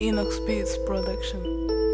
Enox Beats Production.